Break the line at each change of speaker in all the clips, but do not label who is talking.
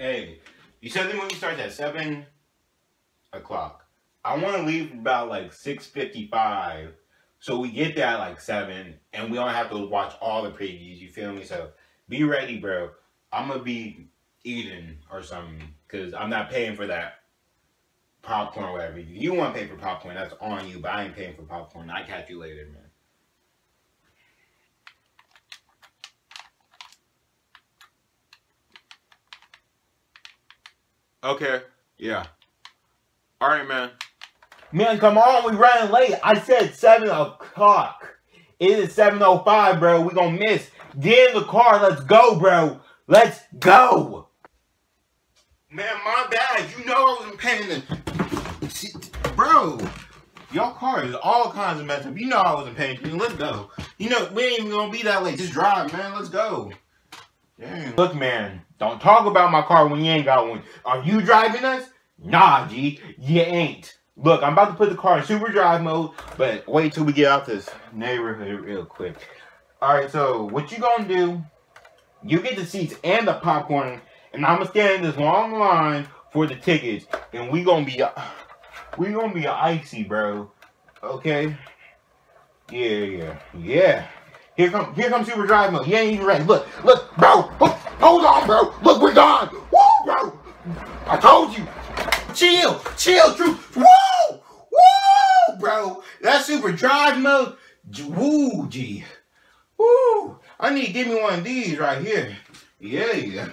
Hey, you said the movie starts at seven o'clock. I want to leave about like six fifty-five, so we get there at like seven, and we don't have to watch all the previews. You feel me? So be ready, bro. I'm gonna be eating or something because I'm not paying for that popcorn or whatever. You want to pay for popcorn, that's on you, but I ain't paying for popcorn. I catch you later, man. Okay. Yeah. All right, man. Man, come on, we running late. I said 7 o'clock. It is 7.05, bro. We gonna miss. Get in the car. Let's go, bro. Let's go. Man, my bad. You know I wasn't paying the... Bro, your car is all kinds of messed up. You know I wasn't paying attention. Let's go. You know, we ain't even gonna be that late. Just drive, man. Let's go. Dang. Look, man. Don't talk about my car when you ain't got one. Are you driving us? Nah, G. You ain't. Look, I'm about to put the car in super drive mode, but wait till we get out this neighborhood real quick. Alright, so what you gonna do, you get the seats and the popcorn, and I'm gonna stand in this long line for the tickets, and we gonna be, we gonna be icy, bro. Okay? Yeah, yeah, yeah. Here come, here comes super drive mode. You ain't even ready. Look, look, bro. Hold on, bro. Look, we're gone. Woo, bro. I told you. Chill, chill, true. Woo! Woo! Bro, that super drive mode. Woo, G. Woo! I need to give me one of these right here. Yeah, yeah.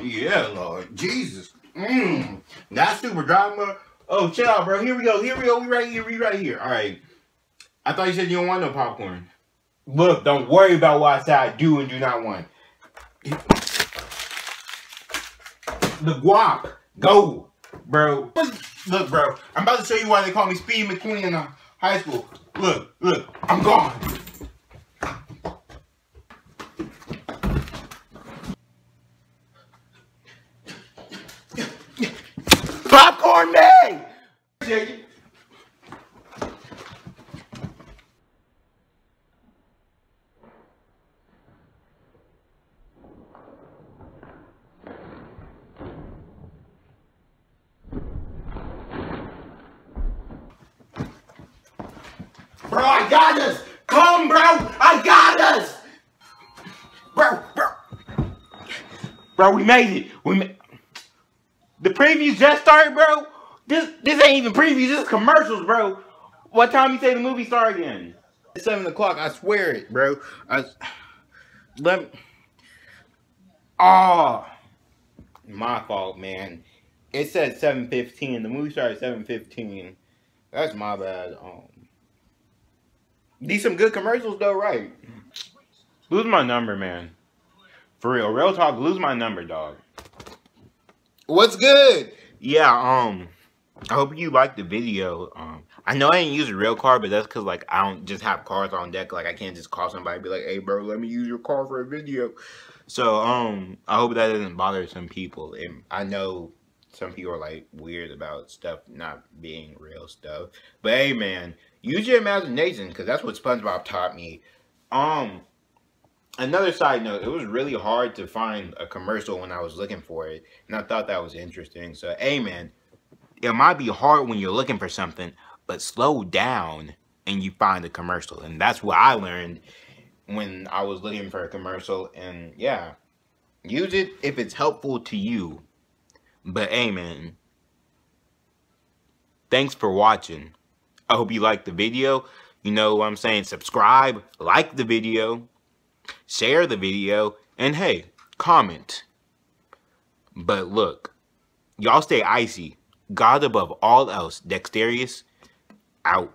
Yeah, Lord. Jesus. Mmm. That super drive mode. Oh, chill out, bro. Here we go. Here we go. We right here. We right here. All right. I thought you said you don't want no popcorn. Look, don't worry about what I said I do and do not want. The guap. Go bro. Look, bro. I'm about to show you why they call me Speed McQueen in uh, high school. Look, look. I'm gone. Popcorn man! Bro, I got this! Come, bro! I got this! Bro, bro. Bro, we made it. We made The previews just started, bro. This this ain't even previews, this is commercials, bro. What time you say the movie start again? It's seven o'clock, I swear it, bro. I let me Oh my fault, man. It said 7.15. The movie started 7.15. That's my bad. Um these some good commercials though, right? Lose my number, man. For real, real talk. Lose my number, dog. What's good? Yeah. Um. I hope you liked the video. Um. I know I didn't use a real car, but that's because like I don't just have cars on deck. Like I can't just call somebody and be like, "Hey, bro, let me use your car for a video." So um, I hope that doesn't bother some people. And I know some people are like weird about stuff not being real stuff. But hey, man, use your imagination because that's what SpongeBob taught me. Um, another side note, it was really hard to find a commercial when I was looking for it, and I thought that was interesting. So, hey, man, it might be hard when you're looking for something, but slow down and you find a commercial, and that's what I learned when I was looking for a commercial. And yeah, use it if it's helpful to you. But man, thanks for watching. I hope you liked the video. You know what I'm saying? Subscribe, like the video, share the video, and hey, comment. But look, y'all stay icy. God above all else, Dextarius, out.